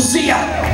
Luzia.